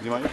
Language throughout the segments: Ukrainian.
Внимание.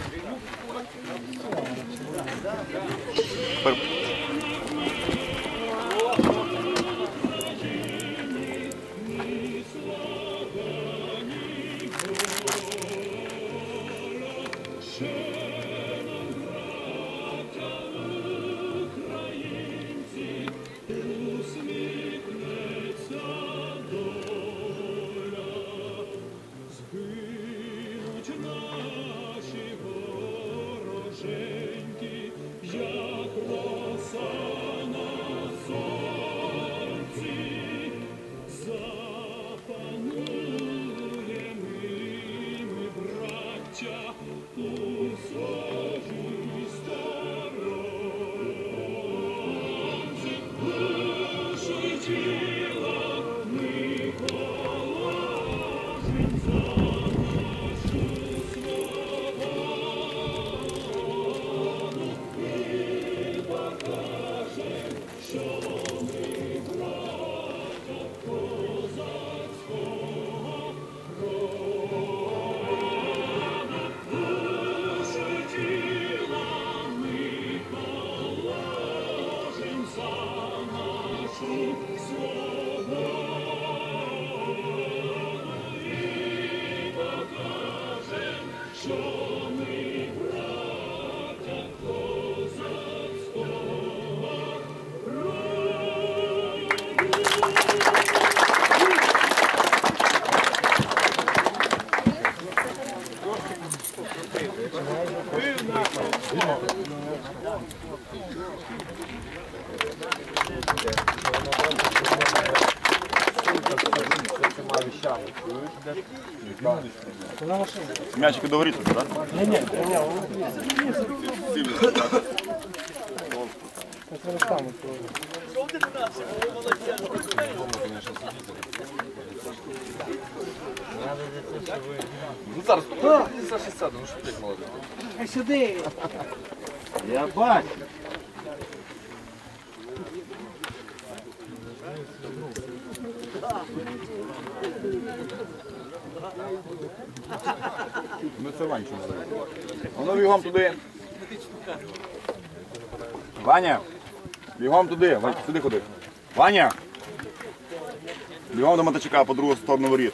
М'ячики догоріться, так? Ні, ні. Ну зараз, ну, за 60, ну що ти молодий. Сюди. Я бачу. Ну це Ванчу називається. Воно бігом туди. Ваня! Бігом туди, Вань, сюди ходи. Ваня! Бігом до Матачика по другу сторону воріт.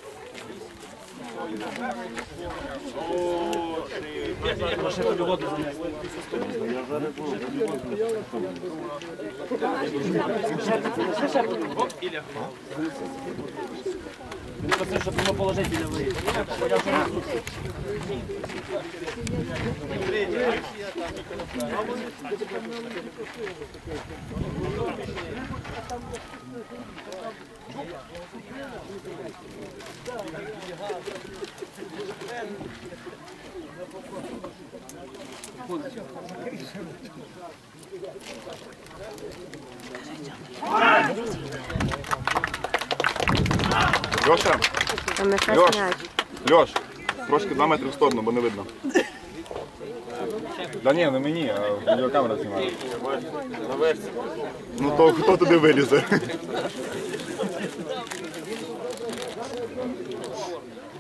Просив, щоб йому положити біля воріт. Льоша, Там Льош. Льош, трошки два метри в сторону, бо не видно. Да ні, не мені, а відеокамера знімає. Ну то хто туди вилізе?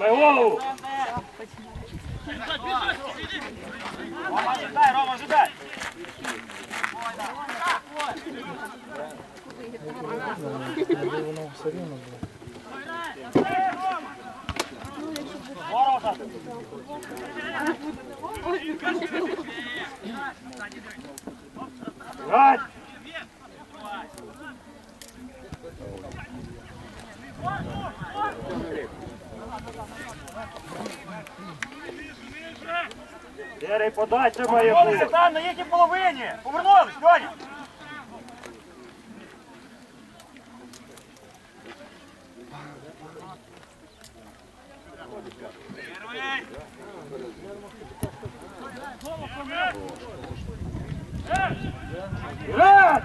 Добре, досить перейшов. Давай. Під дерево. Воно все рівно було. Серий, подача має бути. Повернулися там, на їхній половині. Повернулись, Льоня. Вперед!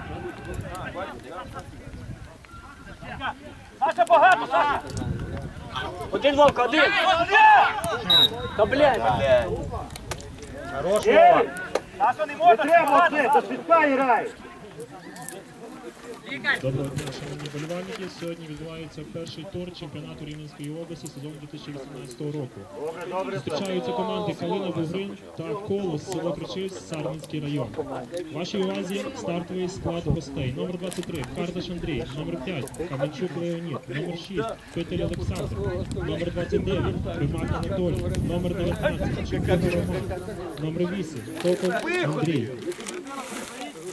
Саша, багато, Саша! Один Вовка, один! Та блядь! Хорош, Ей! Саша, не можна, треба це, до світка грає. Доброго дня, шановні болівальники. Сьогодні відбувається перший тур чемпіонату Рівненської області сезону 2018 року. Зустрічаються команди Калина Бугрин та Колос, село Кричись, Сарненський район. Вашій увазі стартовий склад гостей. Номер 23 Кардаш Андрій, номер 5 Каменчук Леонід, номер 6 Петель Олександр, номер 29 Примак Анатолій, номер 19 Чекати Роман, номер 8 Токов Андрій,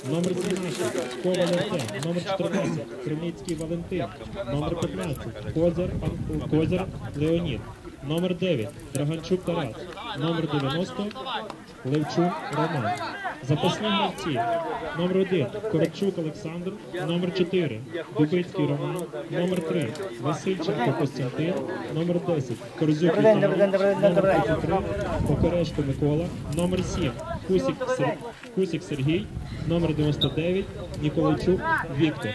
Номер 17 Коваль Артем, номер 14 Кривницький Валентин, номер 15 Козар, Ан- Козар Леонід, номер 9 Драганчук Тарас, номер 90 Левчун Роман. Запасні гравці. Номер 1 Коротчук Олександр, номер 4 Дубицький Роман, номер 3 Васильченко Костянтин, номер 10 Корзюк Віталій, номер 23 Покорешко Микола, номер 7 Кусик, Сер... Кусик Сергій, номер 99 Ніколайчук Віктор.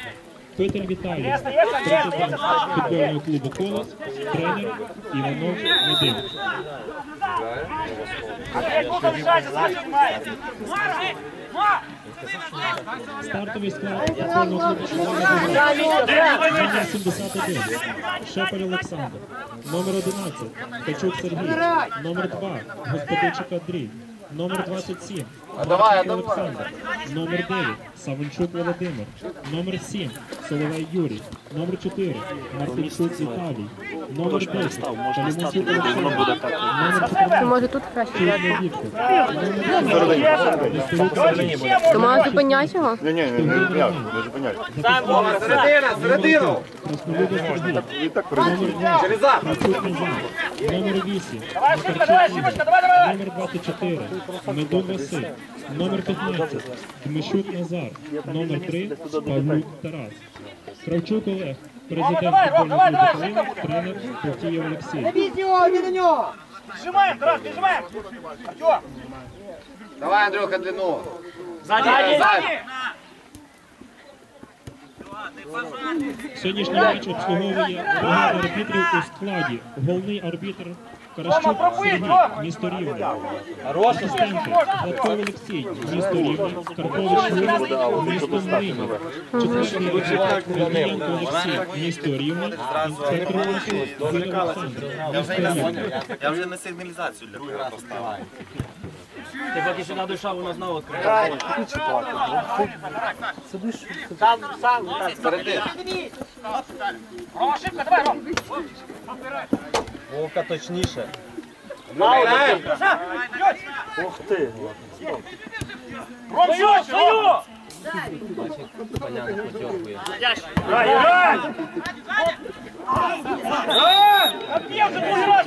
Петель Віталій, президент футбольного клубу Колос, тренер Іванов Вадим. Стартовий склад футбольного клубу Номер 71 Шепель Олександр, номер 11 Качук Сергій, номер 2 Господичик Андрій, номер 27 Марчик Олександр, номер 9 Савенчук Володимир, номер 7 Соловей Юрій, номер 4 Мартинчук Віталій, номер 10 Калінчук Олександр, номер 14 Може тут краще. Віктор, номер 10 То має зупиняти його? Ні, ні, не, не зупиняй, не зупиняй. Середина, середину! І так. Номер 2 Красут Назар, номер 8 давай, Макарчук давай, давай. Номер 24 Медун Василь, номер 15 Дмишук Назар, номер 3 Павлюк Тарас. Кравчук Олег, президент футбольного давай, клубу давай, «Калин», тренер Повтієв Олексій. Піджимаємо, Тарас, піджимаємо. Артем, Давай, Андрюха, длину. ззаді. Сьогоднішній матч обслуговує бригада арбітрів у складі. Головний арбітр Каращук Сергій, місто Рівне. Асистенти Гладков Олексій, місто Рівне, Карпович Юрій, місто Млинів. Четвертий арбітр Корнієнко Олексій, місто Рівне, Олексій, Юрій Олександр, місто Рівне. Я вже на сигналізацію для тебе поставив. Ти поки сюди душа, вона знову відкриє. Шибко, давай, Ром. Вовка точніше. Ром, свою, свою. Грай, грай. Грай. А б'є вже другий раз.